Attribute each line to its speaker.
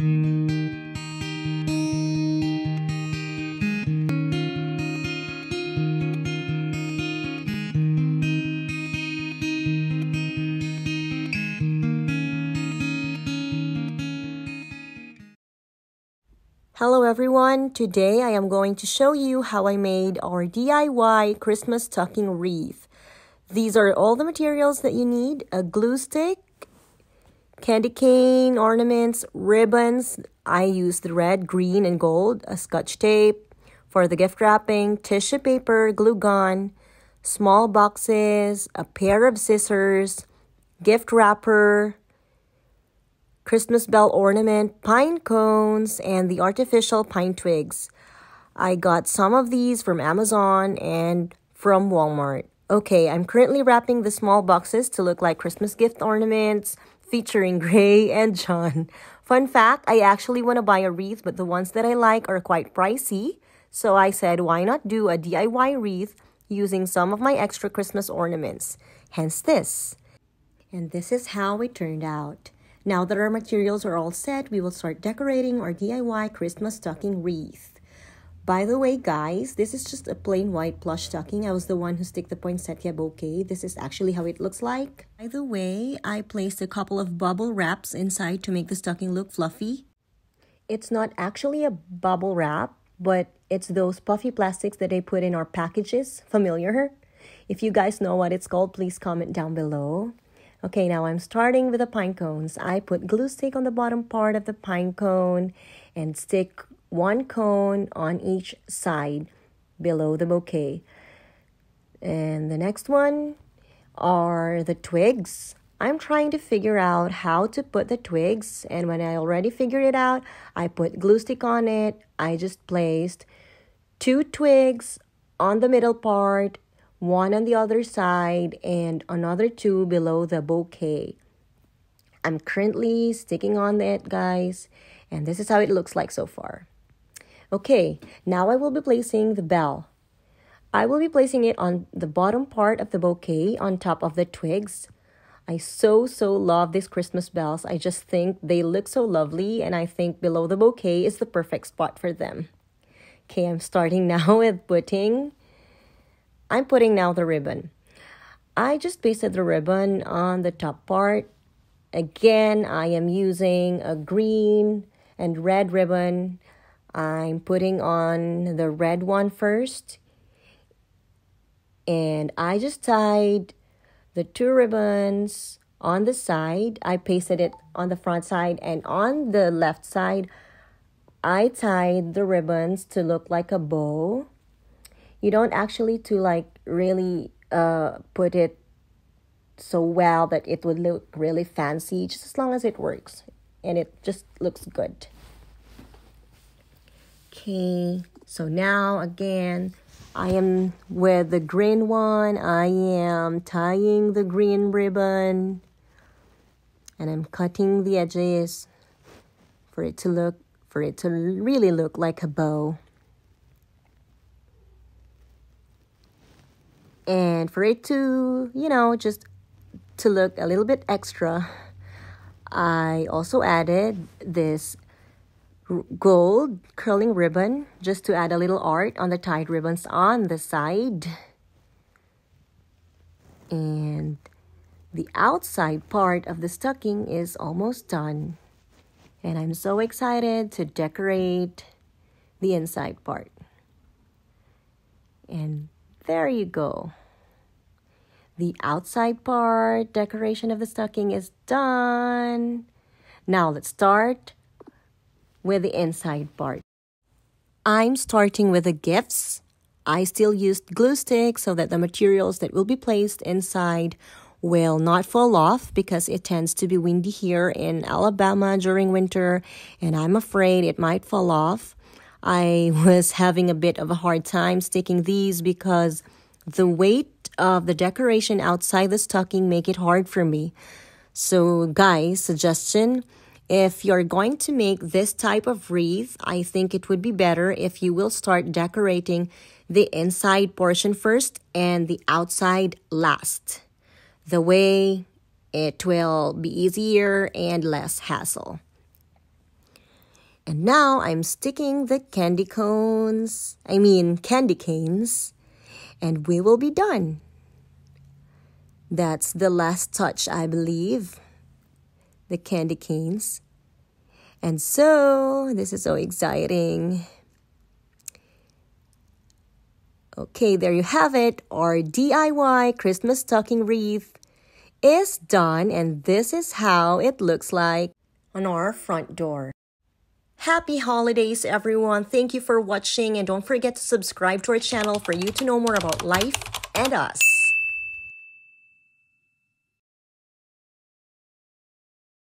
Speaker 1: Hello everyone, today I am going to show you how I made our DIY Christmas stocking wreath. These are all the materials that you need, a glue stick, candy cane, ornaments, ribbons. I used the red, green, and gold, a scotch tape for the gift wrapping, tissue paper, glue gun, small boxes, a pair of scissors, gift wrapper, Christmas bell ornament, pine cones, and the artificial pine twigs. I got some of these from Amazon and from Walmart. Okay, I'm currently wrapping the small boxes to look like Christmas gift ornaments featuring Gray and John. Fun fact, I actually want to buy a wreath, but the ones that I like are quite pricey. So I said, why not do a DIY wreath using some of my extra Christmas ornaments? Hence this. And this is how it turned out. Now that our materials are all set, we will start decorating our DIY Christmas stocking wreath. By the way, guys, this is just a plain white plush stocking. I was the one who stick the poinsettia bouquet. This is actually how it looks like. By the way, I placed a couple of bubble wraps inside to make the stocking look fluffy. It's not actually a bubble wrap, but it's those puffy plastics that they put in our packages. Familiar? If you guys know what it's called, please comment down below. Okay, now I'm starting with the pine cones. I put glue stick on the bottom part of the pine cone and stick one cone on each side below the bouquet. And the next one are the twigs. I'm trying to figure out how to put the twigs and when I already figured it out, I put glue stick on it. I just placed two twigs on the middle part one on the other side, and another two below the bouquet. I'm currently sticking on it, guys, and this is how it looks like so far. Okay, now I will be placing the bell. I will be placing it on the bottom part of the bouquet on top of the twigs. I so, so love these Christmas bells. I just think they look so lovely, and I think below the bouquet is the perfect spot for them. Okay, I'm starting now with putting I'm putting now the ribbon. I just pasted the ribbon on the top part. Again, I am using a green and red ribbon. I'm putting on the red one first. And I just tied the two ribbons on the side. I pasted it on the front side and on the left side. I tied the ribbons to look like a bow you don't actually to like really uh put it so well that it would look really fancy just as long as it works and it just looks good okay so now again I am with the green one. I am tying the green ribbon. And I'm cutting the edges for it to look for it to really look like a bow. And for it to you know just to look a little bit extra i also added this gold curling ribbon just to add a little art on the tied ribbons on the side and the outside part of the stocking is almost done and i'm so excited to decorate the inside part and there you go. The outside part decoration of the stocking is done. Now let's start with the inside part. I'm starting with the gifts. I still used glue sticks so that the materials that will be placed inside will not fall off because it tends to be windy here in Alabama during winter and I'm afraid it might fall off. I was having a bit of a hard time sticking these because the weight of the decoration outside the stocking make it hard for me. So guys, suggestion, if you're going to make this type of wreath, I think it would be better if you will start decorating the inside portion first and the outside last. The way it will be easier and less hassle. And now I'm sticking the candy cones, I mean candy canes, and we will be done. That's the last touch, I believe. The candy canes. And so, this is so exciting. Okay, there you have it. Our DIY Christmas stocking wreath is done, and this is how it looks like on our front door. Happy holidays, everyone. Thank you for watching, and don't forget to subscribe to our channel for you to know more about life and us.